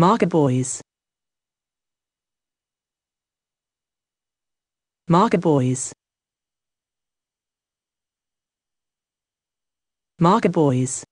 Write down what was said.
Market Boys. Market Boys. Market Boys.